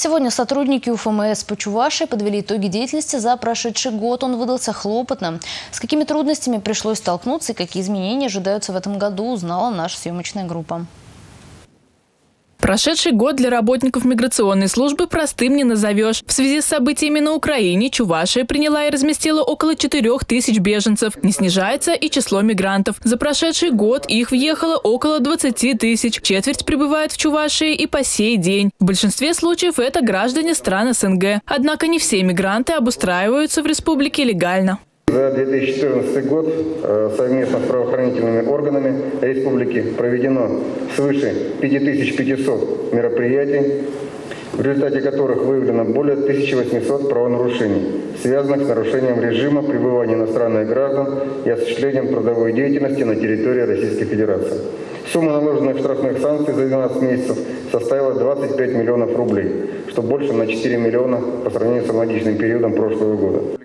Сегодня сотрудники УФМС по Чувашии подвели итоги деятельности за прошедший год. Он выдался хлопотным. С какими трудностями пришлось столкнуться и какие изменения ожидаются в этом году, узнала наша съемочная группа. Прошедший год для работников миграционной службы простым не назовешь. В связи с событиями на Украине Чувашия приняла и разместила около 4 тысяч беженцев. Не снижается и число мигрантов. За прошедший год их въехало около 20 тысяч. Четверть прибывает в Чувашии и по сей день. В большинстве случаев это граждане стран СНГ. Однако не все мигранты обустраиваются в республике легально. За 2014 год э, совместно с правоохранительными органами республики проведено свыше 5500 мероприятий, в результате которых выявлено более 1800 правонарушений, связанных с нарушением режима пребывания иностранных граждан и осуществлением трудовой деятельности на территории Российской Федерации. Сумма наложенных штрафных санкций за 12 месяцев составила 25 миллионов рублей, что больше на 4 миллиона по сравнению с аналогичным периодом прошлого года.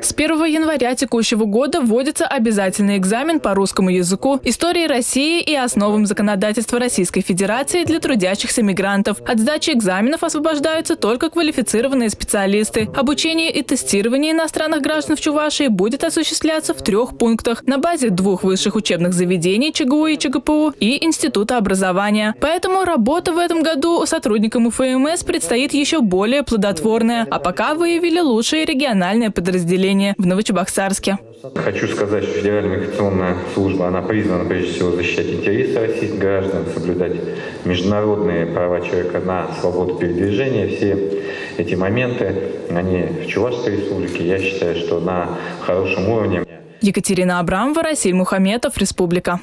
С 1 января текущего года вводится обязательный экзамен по русскому языку, истории России и основам законодательства Российской Федерации для трудящихся мигрантов. От сдачи экзаменов освобождаются только квалифицированные специалисты. Обучение и тестирование иностранных граждан в Чувашии будет осуществляться в трех пунктах на базе двух высших учебных заведений ЧГУ и ЧГПУ и Института образования. Поэтому работа в этом году сотрудникам УФМС предстоит еще более плодотворная, а пока выявили лучшие региональные подразделения управления в Новочебоксарске. Хочу сказать, что Федеральная миграционная служба, она признана прежде всего защищать интересы российских граждан, соблюдать международные права человека на свободу передвижения. Все эти моменты, они в Чувашской республике, я считаю, что на хорошем уровне. Екатерина Абрамова, Расиль Мухаметов, Республика.